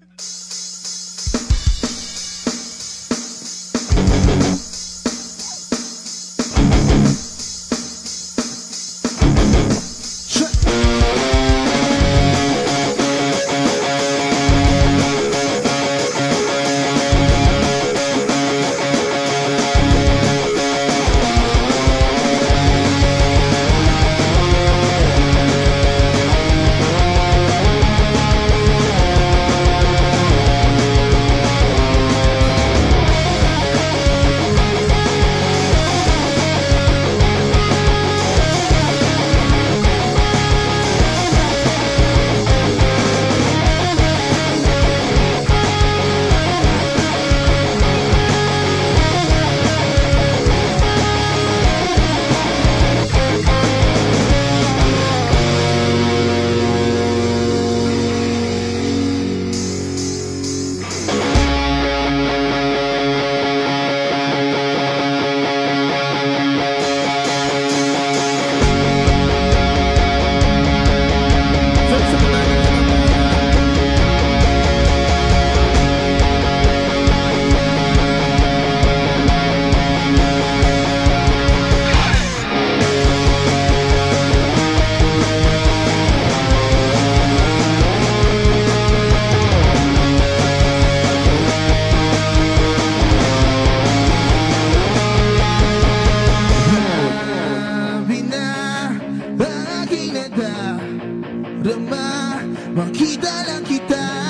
you Makita lang kita.